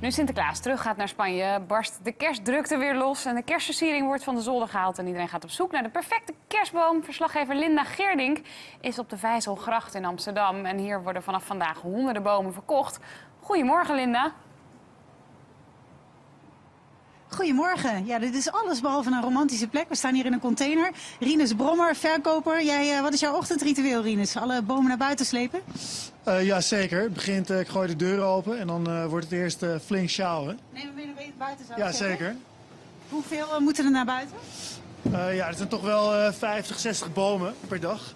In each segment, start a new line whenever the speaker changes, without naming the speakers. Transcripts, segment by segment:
Nu Sinterklaas teruggaat naar Spanje, barst de kerstdrukte weer los. En de kerstversiering wordt van de zolder gehaald. En iedereen gaat op zoek naar de perfecte kerstboom. Verslaggever Linda Geerdink is op de Vijzelgracht in Amsterdam. En hier worden vanaf vandaag honderden bomen verkocht. Goedemorgen, Linda.
Goedemorgen. Ja, dit is alles behalve een romantische plek. We staan hier in een container. Rinus Brommer, verkoper. Jij, eh, wat is jouw ochtendritueel, Rinus? Alle bomen naar buiten slepen?
Uh, ja, zeker. Het begint, uh, ik gooi de deuren open en dan wordt het eerst flink sjouwen.
Nee, we willen weer buiten zou
Ja, zeker.
Hoeveel moeten er naar buiten?
ja, er zijn toch wel 50, 60 bomen per dag.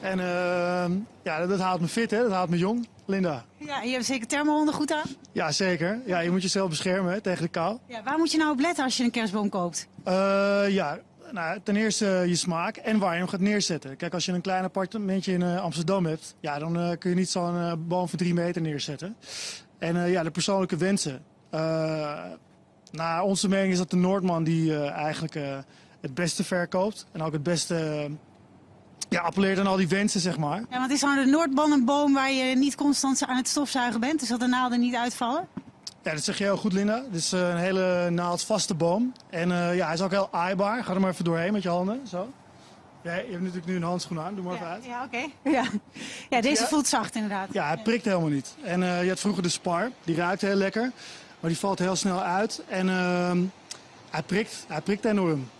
En ehm, ja, dat, houdt me fit, hè? dat houdt me jong. Linda.
Ja, en je hebt zeker thermohonden goed aan?
Ja, zeker. Ja, je moet jezelf beschermen hè, tegen de kou.
Ja, waar moet je nou op letten als je een kerstboom koopt?
ja, nou, ten eerste je smaak en waar je hem gaat neerzetten. Kijk, als je een klein appartementje in Amsterdam hebt, ja, dan kun je niet zo'n boom van drie meter neerzetten. En ja, de persoonlijke wensen. naar onze mening is dat de Noordman die eigenlijk het beste verkoopt en ook het beste ja, appelleert aan al die wensen, zeg maar.
Ja, want is nou de Noordban een boom waar je niet constant aan het stofzuigen bent? Dus dat de naalden niet uitvallen?
Ja, dat zeg je heel goed, Linda. Het is een hele naaldvaste boom. En uh, ja, hij is ook heel aaibaar. Ga er maar even doorheen met je handen. Zo. Ja, je hebt natuurlijk nu een handschoen aan. Doe maar
ja,
even uit.
Ja, oké. Okay. Ja. ja, deze voelt zacht inderdaad.
Ja, hij prikt helemaal niet. En uh, je had vroeger de spar. Die ruikt heel lekker. Maar die valt heel snel uit. En uh, hij, prikt, hij prikt enorm.